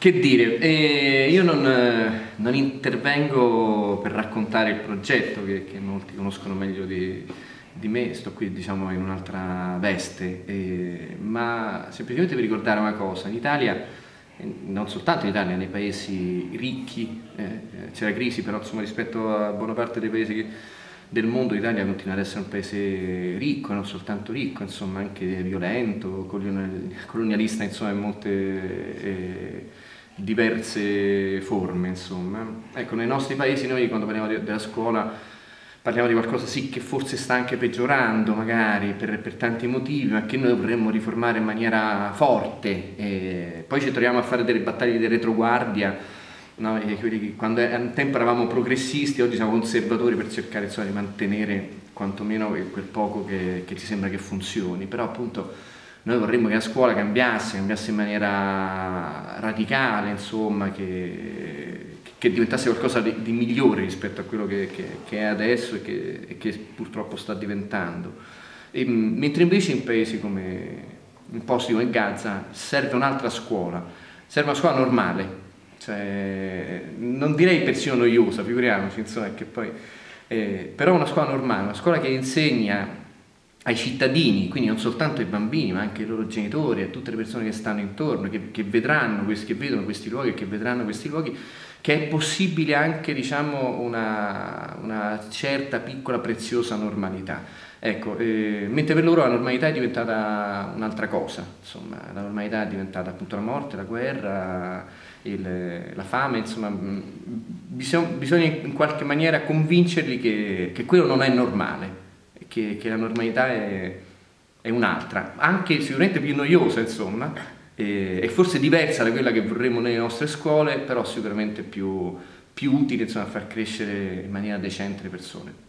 Che dire, eh, io non, non, intervengo per raccontare il progetto che, che molti conoscono meglio di, di, me, sto qui diciamo in un'altra veste, eh, ma semplicemente per ricordare una cosa, in Italia, non soltanto in Italia, nei paesi ricchi, eh, eh, c'è la crisi, però insomma rispetto a buona parte dei paesi che, del mondo l'Italia continua ad essere un paese ricco, non soltanto ricco, insomma anche violento, colonialista insomma in molte eh, diverse forme, insomma. Ecco, nei nostri paesi noi quando parliamo de della scuola parliamo di qualcosa sì che forse sta anche peggiorando magari per, per tanti motivi, ma che noi vorremmo riformare in maniera forte. E poi ci troviamo a fare delle battaglie di retroguardia, no? quando un tempo eravamo progressisti, oggi siamo conservatori per cercare insomma, di mantenere quantomeno quel poco che, che ci sembra che funzioni, però appunto noi vorremmo che la scuola cambiasse, cambiasse in maniera radicale, insomma, che, che diventasse qualcosa di, di, migliore rispetto a quello che, che, che è adesso e che, e che, purtroppo sta diventando. E, mentre invece in paesi come in posti come Gaza serve un'altra scuola, serve una scuola normale, cioè, non direi persino noiosa, figuriamoci, insomma, poi, eh, però una scuola normale, una scuola che insegna ai cittadini, quindi non soltanto ai bambini, ma anche ai loro genitori, a tutte le persone che stanno intorno, che, che vedranno, che vedono questi luoghi e che vedranno questi luoghi, che è possibile anche diciamo, una, una certa piccola preziosa normalità. Ecco, eh, mentre per loro la normalità è diventata un'altra cosa, insomma, la normalità è diventata appunto la morte, la guerra, il, la fame, insomma, bisogna, bisogna, in qualche maniera convincerli che, che quello non è normale che, che la normalità è, è un'altra, anche sicuramente più noiosa insomma, e, e, forse diversa da quella che vorremmo nelle nostre scuole, però sicuramente più, più utile insomma, a far crescere in maniera decente le persone.